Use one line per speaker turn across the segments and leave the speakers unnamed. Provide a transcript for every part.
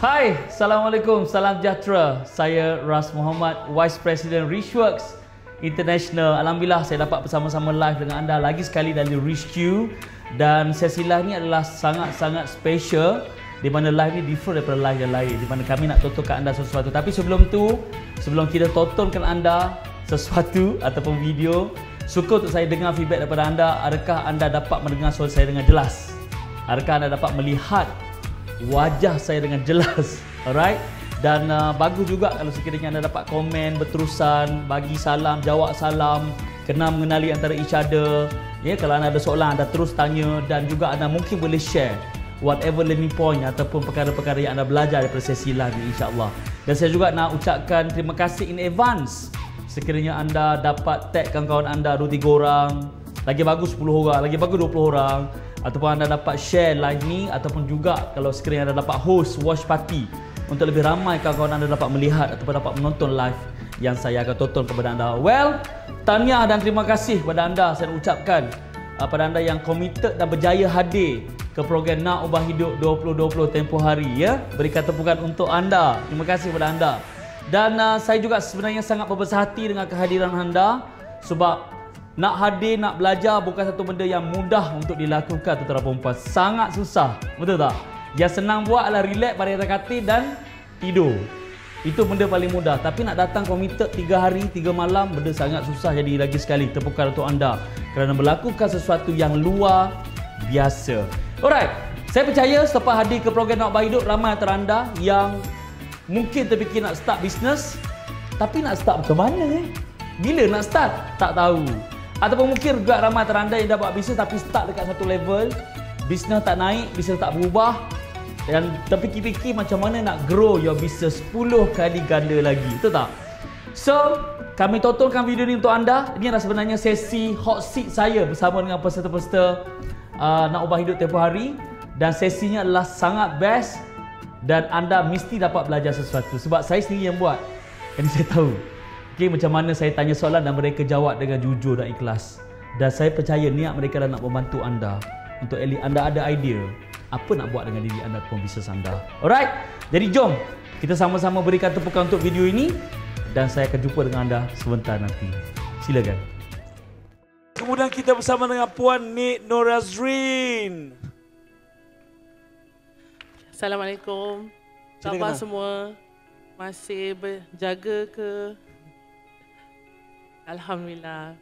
Hai, Assalamualaikum, salam sejahtera. Saya Ras Muhammad, Vice President Richworks International. Alhamdulillah saya dapat bersama-sama live dengan anda lagi sekali dari RichQ dan sesi live ni adalah sangat-sangat special di mana live ni different daripada live yang lain. Di mana kami nak tontonkan anda sesuatu. Tapi sebelum tu sebelum kita tontonkan anda sesuatu ataupun video suka untuk saya dengar feedback daripada anda. Adakah anda dapat mendengar suara saya dengan jelas? Adakah anda dapat melihat wajah saya dengan jelas. Alright? Dan uh, bagus juga kalau sekiranya anda dapat komen berterusan, bagi salam, jawab salam, kenal mengenali antara each other. Ya, kalau anda ada soalan, anda terus tanya dan juga anda mungkin boleh share whatever learning point ataupun perkara-perkara yang anda belajar daripada sesi live insya-Allah. Dan saya juga nak ucapkan terima kasih in advance sekiranya anda dapat tag kawan-kawan anda 2 3 orang, lagi bagus 10 orang, lagi bagus 20 orang ataupun anda dapat share live ni ataupun juga kalau sekiranya anda dapat host watch party untuk lebih ramai kawan-kawan anda dapat melihat ataupun dapat menonton live yang saya akan tonton kepada anda. Well, tahniah dan terima kasih kepada anda saya nak ucapkan uh, pada anda yang committed dan berjaya hadir ke program Nak Ubah Hidup 2020 tempoh hari ya. Berikan tepukan untuk anda. Terima kasih kepada anda. Dan uh, saya juga sebenarnya sangat berbesar hati dengan kehadiran anda sebab nak hadir, nak belajar bukan satu benda yang mudah untuk dilakukan tuan perempuan. Sangat susah. Betul tak? Yang senang buat adalah relax pada atas katil dan tidur. Itu benda paling mudah. Tapi nak datang committed 3 hari, 3 malam, benda sangat susah jadi lagi sekali. Tepukan untuk anda. Kerana melakukan sesuatu yang luar biasa. Alright. Saya percaya selepas hadir ke program Nak Baik Hidup, ramai antara anda yang mungkin terfikir nak start bisnes. Tapi nak start macam mana eh? Bila nak start? Tak tahu. Ataupun mungkin juga ramai teranda yang dah buat bisnes tapi start dekat satu level. Bisnes tak naik, bisnes tak berubah. Dan terfikir-fikir macam mana nak grow your business 10 kali ganda lagi Betul tak? So, kami tontonkan video ni untuk anda. Ini adalah sebenarnya sesi hot seat saya bersama dengan peserta-peserta uh, Nak ubah hidup tempoh hari. Dan sesinya adalah sangat best Dan anda mesti dapat belajar sesuatu. Sebab saya sendiri yang buat. Ini saya tahu Okay, macam mana saya tanya soalan dan mereka jawab dengan jujur dan ikhlas. Dan saya percaya niat mereka adalah nak membantu anda. Untuk Eli, anda ada idea apa nak buat dengan diri anda ataupun bisnes anda. Alright, jadi jom kita sama-sama berikan tepukan untuk video ini dan saya akan jumpa dengan anda sebentar nanti. Silakan.
Kemudian kita bersama dengan Puan Nik Norazrin.
Assalamualaikum. Khabar semua? Masih berjaga ke Alhamdulillah.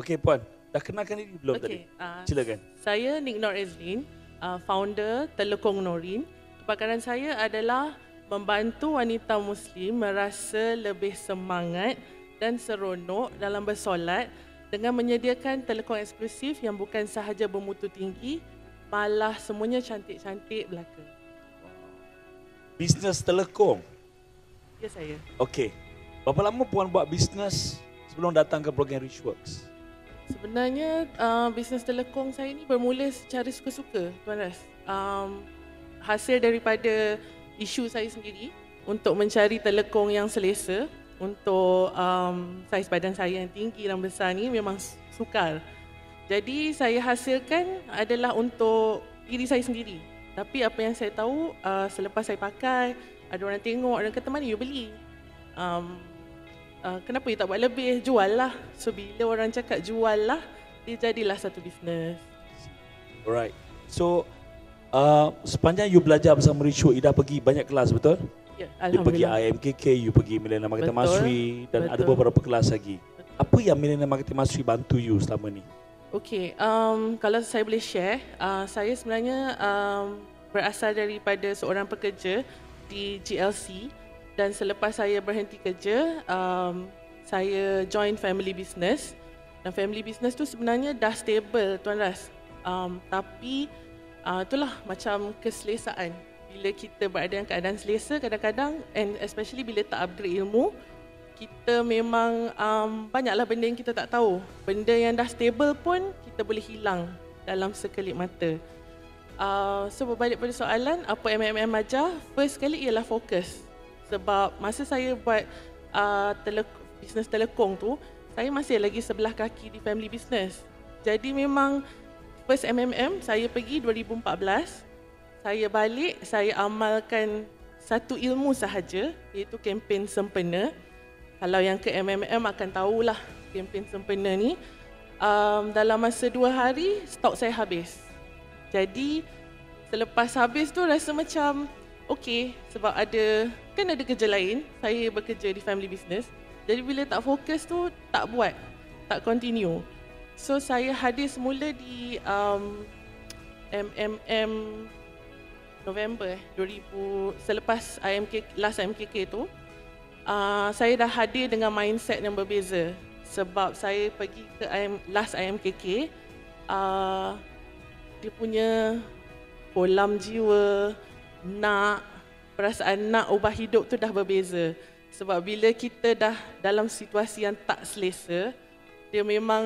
Okey puan, dah kenalkan diri belum okay, tadi? Uh, Silakan.
Saya Nik Nur Ezlin, uh, founder Telekong Norin. Kepakaran saya adalah membantu wanita muslim merasa lebih semangat dan seronok dalam bersolat dengan menyediakan telekong eksklusif yang bukan sahaja bermutu tinggi, malah semuanya cantik-cantik belaka.
Bisnes telekong?
Ya saya.
Okey. Berapa lama puan buat bisnes sebelum datang ke program Richworks?
Sebenarnya uh, bisnes telekong saya ni bermula secara suka-suka, Tuan Ras. Um, hasil daripada isu saya sendiri untuk mencari telekong yang selesa untuk um, saiz badan saya yang tinggi dan besar ni memang sukar. Jadi saya hasilkan adalah untuk diri saya sendiri. Tapi apa yang saya tahu uh, selepas saya pakai, ada orang tengok dan kata mana you beli. Um, uh, kenapa you tak buat lebih? Jual lah. So bila orang cakap jual lah, dia jadilah satu bisnes.
Alright. So uh, sepanjang you belajar bersama Richo, you dah pergi banyak kelas betul?
Ya,
You pergi IMKK, you pergi Millennium Marketing Mastery dan betul. ada beberapa kelas lagi. Betul. Apa yang Millennium Marketing Mastery bantu you selama ni?
Okay, um, kalau saya boleh share, uh, saya sebenarnya um, berasal daripada seorang pekerja di GLC dan selepas saya berhenti kerja, um, saya join family business. Dan family business tu sebenarnya dah stable Tuan Ras. Um, tapi uh, itulah macam keselesaan. Bila kita berada dalam keadaan selesa kadang-kadang and especially bila tak upgrade ilmu, kita memang um, banyaklah benda yang kita tak tahu. Benda yang dah stable pun kita boleh hilang dalam sekelip mata. Uh, so berbalik pada soalan, apa MMM ajar? First sekali ialah fokus sebab masa saya buat uh, tele- bisnes telekong tu saya masih lagi sebelah kaki di family business jadi memang first MMM saya pergi 2014 saya balik saya amalkan satu ilmu sahaja iaitu kempen sempena. Kalau yang ke MMM akan tahulah kempen sempena ni. Um, dalam masa dua hari stok saya habis. Jadi selepas habis tu rasa macam okey sebab ada kan ada kerja lain. Saya bekerja di family business. Jadi bila tak fokus tu tak buat, tak continue. So saya hadir semula di um, MMM November eh 2000 selepas IMK last IMKK tu uh, saya dah hadir dengan mindset yang berbeza sebab saya pergi ke IM, last IMKK uh, dia punya kolam jiwa nak perasaan nak ubah hidup tu dah berbeza sebab bila kita dah dalam situasi yang tak selesa dia memang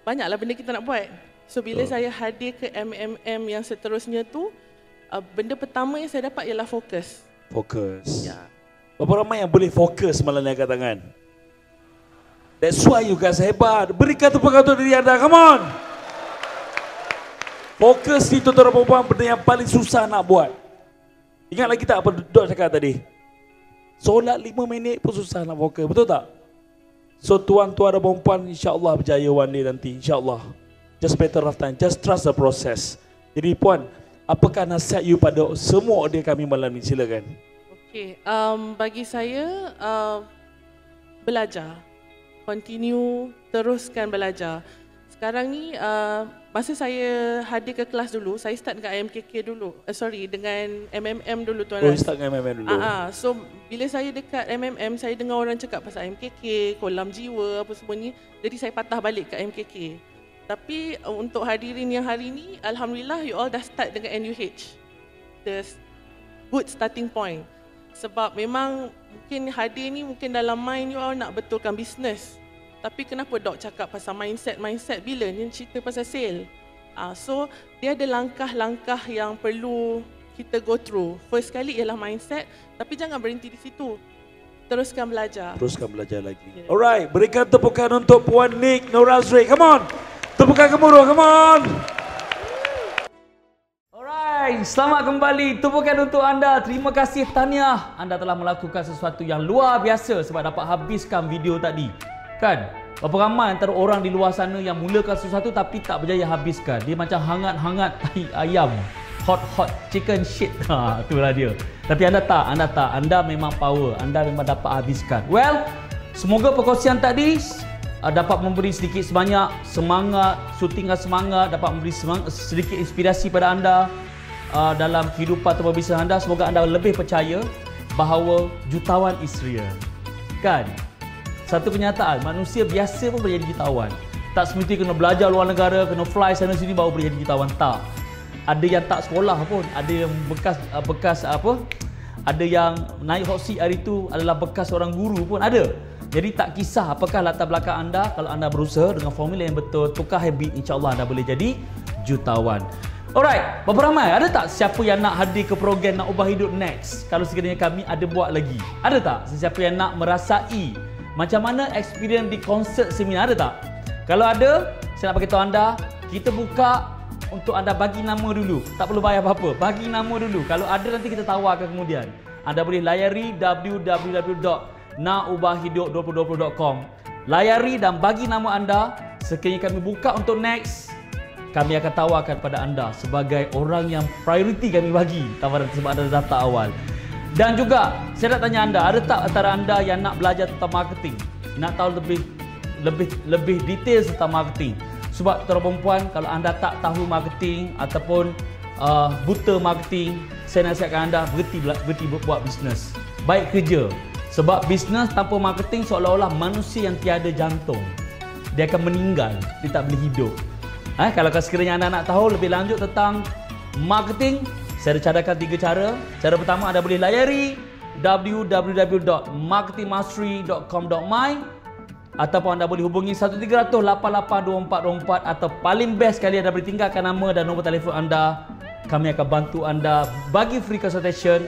banyaklah benda kita nak buat so bila oh. saya hadir ke MMM yang seterusnya tu uh, benda pertama yang saya dapat ialah fokus.
Fokus. Ya. Berapa ramai yang boleh fokus malam ni angkat tangan? That's why you guys hebat. Berikan tepuk tangan diri anda. Come on. Fokus ni tuan-tuan dan perempuan benda yang paling susah nak buat. Ingat lagi tak apa Dok cakap tadi? Solat lima minit pun susah nak fokus. Betul tak? So tuan-tuan dan perempuan insyaAllah berjaya one day nanti. InsyaAllah. Just better of time. Just trust the process. Jadi puan, apakah nasihat you pada semua audiens kami malam ini silakan.
Okey, um, bagi saya uh, belajar. Continue teruskan belajar. Sekarang ni uh, masa saya hadir ke kelas dulu, saya start dengan IMKK dulu. Uh, sorry, dengan MMM dulu tuan.
Oh, start dengan MMM dulu.
Ah, uh, so bila saya dekat MMM, saya dengar orang cakap pasal IMKK, kolam jiwa apa semua ni. Jadi saya patah balik ke IMKK. Tapi uh, untuk hadirin yang hari ini, Alhamdulillah you all dah start dengan NUH. The good starting point. Sebab memang mungkin hadir ni mungkin dalam mind you all nak betulkan bisnes. Tapi kenapa dok cakap pasal mindset, mindset bila ni cerita pasal sale. Uh, so dia ada langkah-langkah yang perlu kita go through. First kali ialah mindset, tapi jangan berhenti di situ. Teruskan belajar.
Teruskan belajar lagi. Yeah. Alright, berikan tepukan untuk Puan Nick Norazri. Come on. Tepukan gemuruh, come on.
Alright, selamat kembali. Tepukan untuk anda. Terima kasih Tania. Anda telah melakukan sesuatu yang luar biasa sebab dapat habiskan video tadi. Kan? Berapa ramai antara orang di luar sana yang mulakan sesuatu tapi tak berjaya habiskan. Dia macam hangat-hangat ayam. Hot-hot chicken shit. Ha, itulah dia. Tapi anda tak, anda tak. Anda memang power. Anda memang dapat habiskan. Well, semoga perkongsian tadi uh, dapat memberi sedikit sebanyak semangat, syutingan semangat, dapat memberi semangat, sedikit inspirasi pada anda uh, dalam kehidupan atau bisnes anda. Semoga anda lebih percaya bahawa jutawan is real. Kan? Satu kenyataan, manusia biasa pun boleh jadi jutawan. Tak semesti kena belajar luar negara, kena fly sana sini baru boleh jadi jutawan. Tak. Ada yang tak sekolah pun, ada yang bekas uh, bekas apa? Ada yang naik hot seat hari itu adalah bekas orang guru pun ada. Jadi tak kisah apakah latar belakang anda kalau anda berusaha dengan formula yang betul, tukar habit, insyaAllah anda boleh jadi jutawan. Alright, berapa ramai? Ada tak siapa yang nak hadir ke program nak ubah hidup next? Kalau sekiranya kami ada buat lagi. Ada tak sesiapa yang nak merasai macam mana experience di konsert seminar? Ada tak? Kalau ada, saya nak beritahu anda, kita buka untuk anda bagi nama dulu. Tak perlu bayar apa-apa. Bagi nama dulu. Kalau ada nanti kita tawarkan kemudian. Anda boleh layari www naubahhidup2020.com Layari dan bagi nama anda Sekiranya kami buka untuk next Kami akan tawarkan pada anda Sebagai orang yang priority kami bagi Tawaran sebab ada data awal Dan juga saya nak tanya anda Ada tak antara anda yang nak belajar tentang marketing? Nak tahu lebih lebih lebih detail tentang marketing? Sebab tuan perempuan Kalau anda tak tahu marketing Ataupun uh, buta marketing Saya nasihatkan anda berhenti, berhenti buat bisnes Baik kerja. Sebab bisnes tanpa marketing seolah-olah manusia yang tiada jantung. Dia akan meninggal, dia tak boleh hidup. Eh, kalau sekiranya anda nak tahu lebih lanjut tentang marketing, saya ada cadangkan tiga cara. Cara pertama anda boleh layari www.marketingmastery.com.my ataupun anda boleh hubungi 1300-882424 atau paling best sekali anda boleh tinggalkan nama dan nombor telefon anda. Kami akan bantu anda bagi free consultation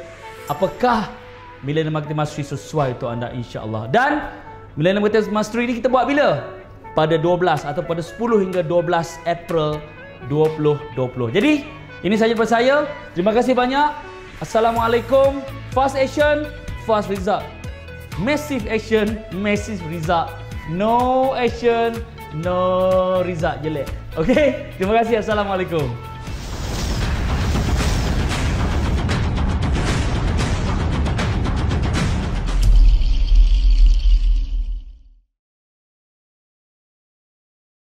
apakah Millennium Marketing Mastery sesuai untuk anda insya-Allah. Dan Millennium Marketing Mastery ni kita buat bila? Pada 12 atau pada 10 hingga 12 April 2020. Jadi, ini saja daripada saya. Terima kasih banyak. Assalamualaikum Fast action, fast result. Massive action, massive result. No action, no result jelek. Okay, terima kasih. Assalamualaikum.